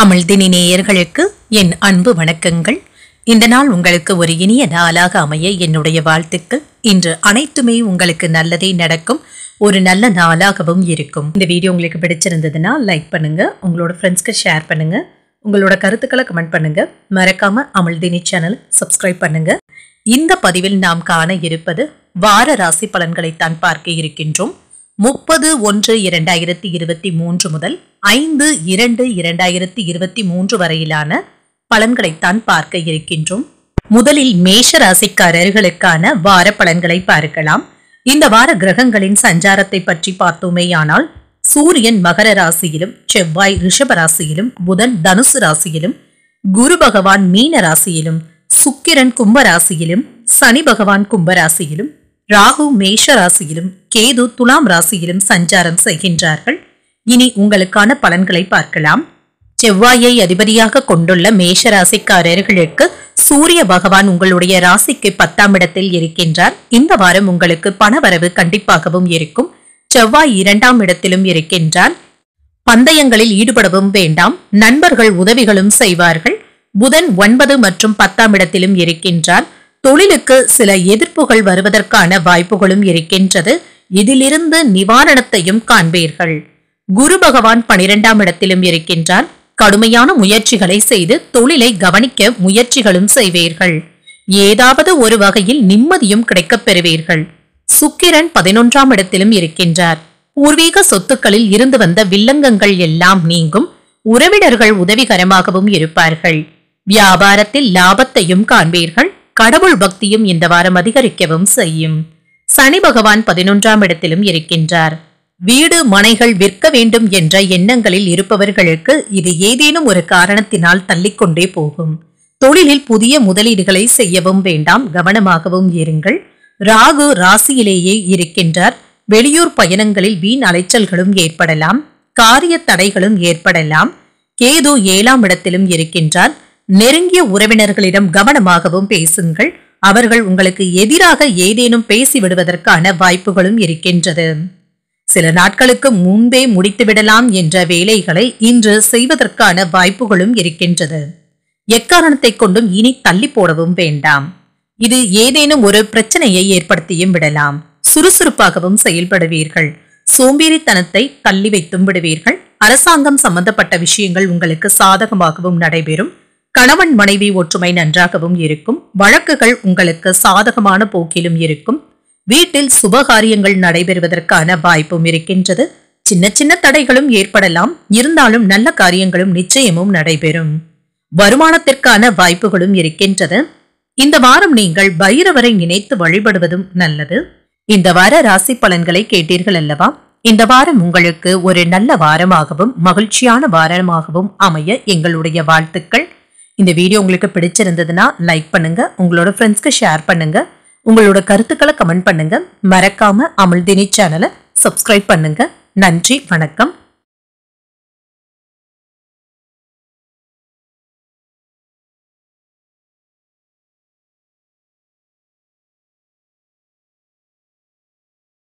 அமிழ்தினி நேயர்களுக்கு என் அன்பு வணக்கங்கள். இந்த நாள் உங்களுக்கு ஒரு இனிய நாளாக அமைய என்னுடைய வாழ்த்துக்கள். இன்று அனைத்துமே உங்களுக்கு நல்லதே நடக்கும். ஒரு நல்ல நாளாகவும் இருக்கும். இந்த வீடியோ உங்களுக்கு பிடிச்சிருந்ததுன்னா லைக் பண்ணுங்க. உங்களோட ஃப்ரெண்ட்ஸ்க்கு ஷேர் பண்ணுங்க. உங்களோட கருத்துக்களை கமெண்ட் பண்ணுங்க. மறக்காம தினி சேனல் சப்ஸ்கிரைப் பண்ணுங்க. இந்த பதிவில் நாம் காண இருப்பது வார ராசி பலன்களைத்தான் பார்க்க இருக்கின்றோம். முப்பது ஒன்று இரண்டாயிரத்தி இருபத்தி மூன்று முதல் ஐந்து இரண்டு இரண்டாயிரத்தி இருபத்தி மூன்று வரையிலான பலன்களைத்தான் பார்க்க இருக்கின்றோம். முதலில் மேஷ ராசிக்காரர்களுக்கான வார பலன்களை பார்க்கலாம். இந்த வார கிரகங்களின் சஞ்சாரத்தை பற்றி பார்த்தோமேயானால் சூரியன் மகர ராசியிலும் செவ்வாய் ரிஷப ராசியிலும் புதன் தனுசு ராசியிலும் குரு பகவான் மீன ராசியிலும் சுக்கிரன் கும்ப ராசியிலும் சனி பகவான் கும்ப ராசியிலும் ராகு மேஷ ராசியிலும் கேது துலாம் ராசியிலும் சஞ்சாரம் செய்கின்றார்கள். இனி உங்களுக்கான பலன்களை பார்க்கலாம். செவ்வாயை அதிபதியாக கொண்டுள்ள மேஷ ராசிக்காரர்களுக்கு சூரிய பகவான் உங்களுடைய ராசிக்கு பத்தாம் இடத்தில் இருக்கின்றார். இந்த வாரம் உங்களுக்கு பணவரவு கண்டிப்பாகவும் இருக்கும். செவ்வாய் இரண்டாம் இடத்திலும் இருக்கின்றார். பந்தயங்களில் ஈடுபடவும் வேண்டாம். நண்பர்கள் உதவிகளும் செய்வார்கள். புதன் ஒன்பது மற்றும் பத்தாம் இடத்திலும் இருக்கின்றார். தொழிலுக்கு சில எதிர்ப்புகள் வருவதற்கான வாய்ப்புகளும் இருக்கின்றது. இதிலிருந்து நிவாரணத்தையும் காண்பீர்கள். குரு பகவான் பனிரெண்டாம் இடத்திலும் இருக்கின்றார். கடுமையான முயற்சிகளை செய்து தொழிலை கவனிக்க முயற்சிகளும் செய்வீர்கள். ஏதாவது ஒரு வகையில் நிம்மதியும் கிடைக்கப் பெறுவீர்கள். சுக்கிரன் பதினொன்றாம் இடத்திலும் இருக்கின்றார். பூர்வீக சொத்துக்களில் இருந்து வந்த வில்லங்கங்கள் எல்லாம் நீங்கும். உறவினர்கள் உதவிகரமாகவும் இருப்பார்கள். வியாபாரத்தில் லாபத்தையும் காண்பீர்கள். கடவுள் பக்தியும் இந்த வாரம் அதிகரிக்கவும் செய்யும். சனி பகவான் பதினொன்றாம் இடத்திலும் இருக்கின்றார். வீடு மனைகள் விற்க வேண்டும் என்ற எண்ணங்களில் இருப்பவர்களுக்கு இது ஏதேனும் ஒரு காரணத்தினால் தள்ளிக்கொண்டே போகும். தொழிலில் புதிய முதலீடுகளை செய்யவும் வேண்டாம் கவனமாகவும் இருங்கள். ராகு ராசியிலேயே இருக்கின்றார். வெளியூர் பயணங்களில் வீண் அலைச்சல்களும் ஏற்படலாம். காரிய தடைகளும் ஏற்படலாம். கேது ஏழாம் இடத்திலும் இருக்கின்றார். நெருங்கிய உறவினர்களிடம் கவனமாகவும் பேசுங்கள். அவர்கள் உங்களுக்கு எதிராக ஏதேனும் பேசி விடுவதற்கான வாய்ப்புகளும் இருக்கின்றது. சில நாட்களுக்கு முன்பே முடித்துவிடலாம் என்ற வேலைகளை இன்று செய்வதற்கான வாய்ப்புகளும் இருக்கின்றது. எக்காரணத்தை கொண்டும் இனி தள்ளி போடவும் வேண்டாம். இது ஏதேனும் ஒரு பிரச்சனையை ஏற்படுத்தியும் விடலாம். சுறுசுறுப்பாகவும் செயல்படுவீர்கள். சோம்பேறித்தனத்தை தள்ளி வைத்தும் விடுவீர்கள். அரசாங்கம் சம்பந்தப்பட்ட விஷயங்கள் உங்களுக்கு சாதகமாகவும் நடைபெறும். கணவன் மனைவி ஒற்றுமை நன்றாகவும் இருக்கும். வழக்குகள் உங்களுக்கு சாதகமான போக்கிலும் இருக்கும். வீட்டில் சுபகாரியங்கள் நடைபெறுவதற்கான வாய்ப்பும் இருக்கின்றது. சின்ன சின்ன தடைகளும் ஏற்படலாம். இருந்தாலும் நல்ல காரியங்களும் நிச்சயமும் நடைபெறும். வருமானத்திற்கான வாய்ப்புகளும் இருக்கின்றது. இந்த வாரம் நீங்கள் பைரவரை நினைத்து வழிபடுவதும் நல்லது. இந்த வார ராசி பலன்களை கேட்டீர்கள் அல்லவா? இந்த வாரம் உங்களுக்கு ஒரு நல்ல வாரமாகவும் மகிழ்ச்சியான வாரமாகவும் அமைய எங்களுடைய வாழ்த்துக்கள். இந்த வீடியோ உங்களுக்கு பிடிச்சிருந்ததுன்னா லைக் பண்ணுங்க உங்களோட ஃப்ரெண்ட்ஸ்க்கு ஷேர் பண்ணுங்க உங்களோட கருத்துக்களை கமெண்ட் பண்ணுங்க. மறக்காம அமிழ்தினி சேனலை சப்ஸ்கிரைப் பண்ணுங்க. நன்றி வணக்கம்.